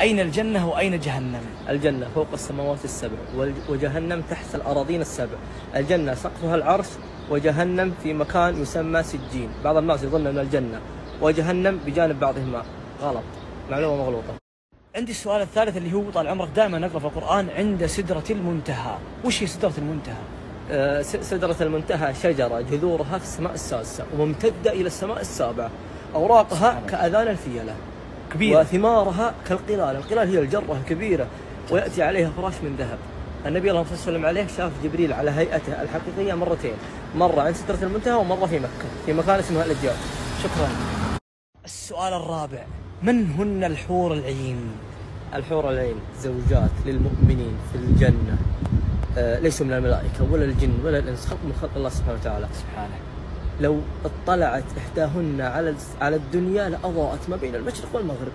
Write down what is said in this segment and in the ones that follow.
أين الجنة وأين جهنم؟ الجنة فوق السماوات السبع وجهنم تحت الأراضين السبع. الجنة سقفها العرش وجهنم في مكان يسمى سجين. بعض الناس يظن أن الجنة وجهنم بجانب بعضهما. غلط. معلومة مغلوطة. عندي السؤال الثالث اللي هو طال عمرك دائما نقرأ في القرآن عند سدرة المنتهى. وش هي سدرة المنتهى؟ س- سدرة المنتهى شجرة جذورها في السماء السادسة وممتدة إلى السماء السابعة. أوراقها كأذان الفيلة. كبيرة. وثمارها كالقلال. القلال هي الجرة الكبيرة ويأتي عليها فراش من ذهب. النبي الله صلى الله عليه شاف جبريل على هيئته الحقيقية مرتين. مرة عند سدرة المنتهى ومرة في مكة في مكان اسمه الأجيال شكرا. السؤال الرابع من هن الحور العين؟ الحور العين زوجات للمؤمنين في الجنة. آه، ليسوا من الملائكة ولا الجن ولا الإنس خلق من خلق الله سبحانه وتعالى. سبحانه. لو اطلعت إحداهن على على الدنيا لأضاءت ما بين المشرق والمغرب.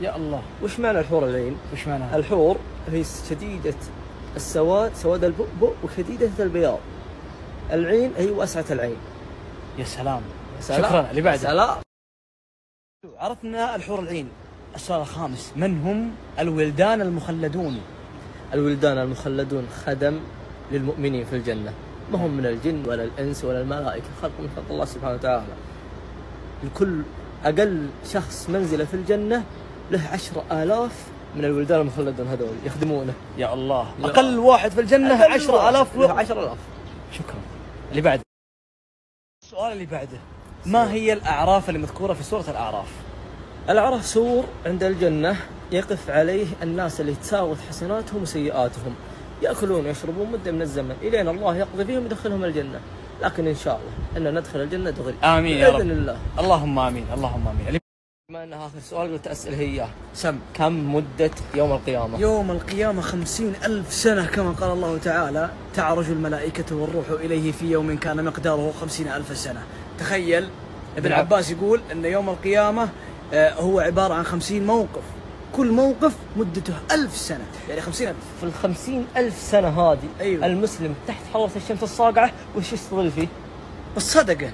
يا الله. وش معنى الحور العين؟ وش معناها الحور هي شديدة السواد سواد البؤبؤ وشديدة البياض. العين هي واسعة العين. يا سلام. سلام. شكرا. اللي بعده. سلام. عرفنا الحور العين. السؤال الخامس. من هم الولدان المخلدون؟ الولدان المخلدون خدم للمؤمنين في الجنة. ما هم من الجن ولا الإنس ولا الملائكة خلق من خلق الله سبحانه وتعالى. الكل أقل شخص منزلة في الجنة له عشر آلاف من الولدان المخلدون هذول يخدمونه. يا الله. يا أقل واحد في الجنة واحد. آلاف له عشر آلاف. شكرا. اللي بعده. السؤال اللي بعده. ما هي الأعراف اللي مذكورة في سورة الأعراف؟ العرف سور عند الجنة يقف عليه الناس اللي تساوت حسناتهم وسيئاتهم. يأكلون ويشربون مدة من الزمن. إلين الله يقضي فيهم ويدخلهم الجنة. لكن إن شاء الله أن ندخل الجنة دغري. آمين يا رب. بإذن الله. اللهم آمين اللهم آمين. اللي بما أنها آخر سؤال قلت أسأله إياه. سم. كم مدة يوم القيامة؟ يوم القيامة خمسين ألف سنة كما قال الله تعالى تعرج الملائكة والروح إليه في يوم كان مقداره خمسين ألف سنة. تخيل ابن نعم. عباس يقول أن يوم القيامة آه، هو عبارة عن خمسين موقف. كل موقف مدته ألف سنة يعني خمسين ألف في الخمسين ألف سنة هذه أيوة. المسلم تحت حرارة الشمس الصاقعة وش يستظل فيه؟ الصدقة